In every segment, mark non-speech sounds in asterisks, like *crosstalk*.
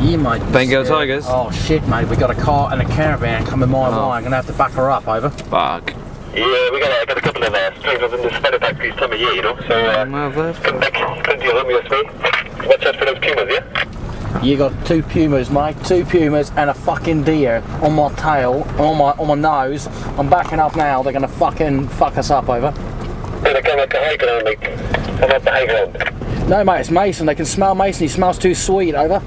Yeah, mate. Bengal Tigers? Oh shit, mate. We got a car and a caravan coming my Oh. way. I'm gonna have to back her up. Over. Fuck. Yeah, we got, a- got a couple of uh, strangers in the spider factory this time of year, you know, so uh, come back, plenty of them, you me. Watch out for those pumas, yeah? You got two pumas, mate. Two pumas and a fucking deer on my tail, on my on my nose. I'm backing up now. They're gonna fucking fuck us up. Over. Then I come like a high ground, like, I'm at the high ground. No, mate. It's Mason. They can smell Mason. He smells too sweet. Over.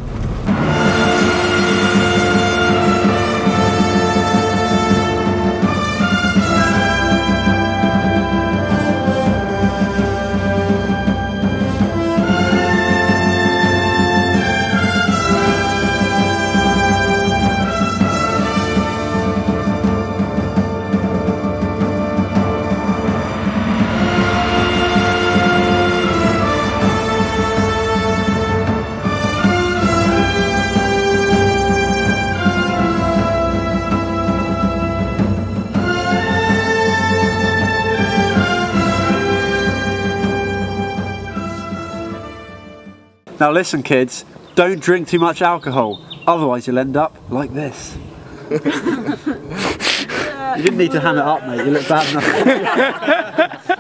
Now listen kids, don't drink too much alcohol, otherwise you'll end up like this. *laughs* you didn't need to ham it up mate, you look bad enough. *laughs*